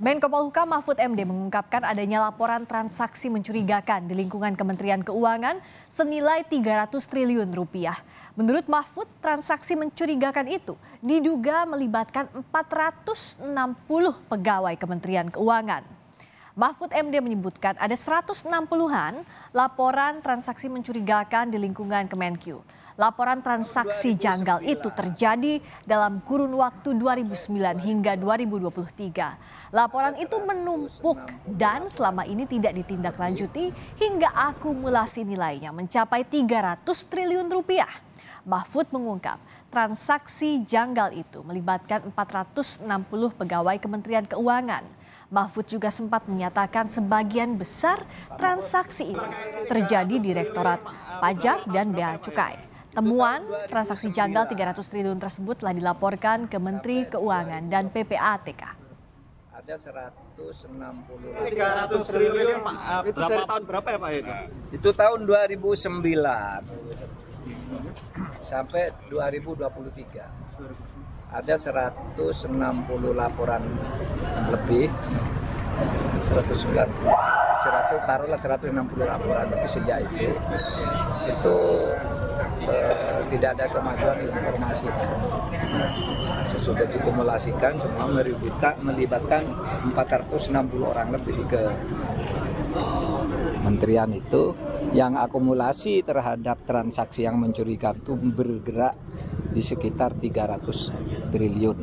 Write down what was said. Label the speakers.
Speaker 1: Menko Polhukam Mahfud MD mengungkapkan adanya laporan transaksi mencurigakan di lingkungan Kementerian Keuangan senilai 300 triliun rupiah. Menurut Mahfud, transaksi mencurigakan itu diduga melibatkan 460 pegawai Kementerian Keuangan. Mahfud MD menyebutkan ada 160-an laporan transaksi mencurigakan di lingkungan Kemenkyu. Laporan transaksi janggal itu terjadi dalam kurun waktu 2009 hingga 2023. Laporan itu menumpuk dan selama ini tidak ditindaklanjuti hingga akumulasi nilainya mencapai 300 triliun rupiah. Mahfud mengungkap transaksi janggal itu melibatkan 460 pegawai Kementerian Keuangan. Mahfud juga sempat menyatakan sebagian besar transaksi itu terjadi di Direktorat Pajak dan Bea Cukai. Temuan transaksi janggal 300 triliun tersebut telah dilaporkan ke Menteri Keuangan dan PPATK.
Speaker 2: Ada 160
Speaker 3: 300 triliun Pak. Uh, itu dari tahun berapa ya Pak itu?
Speaker 2: Itu tahun 2009 sampai 2023. Ada 160 laporan lebih 190 100 taruhlah 160 laporan lebih sejak itu itu eh, tidak ada kemajuan informasi. Sesudah dikumulasikan semua melibatkan, melibatkan 460 orang lebih ke menterian itu yang akumulasi terhadap transaksi yang mencurigakan itu bergerak di sekitar 300 triliun.